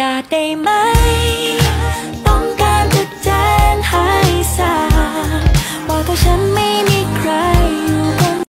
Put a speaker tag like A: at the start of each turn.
A: การได้ไหม ต้องการจะแจ้งให้ทราบว่าตัวฉันไม่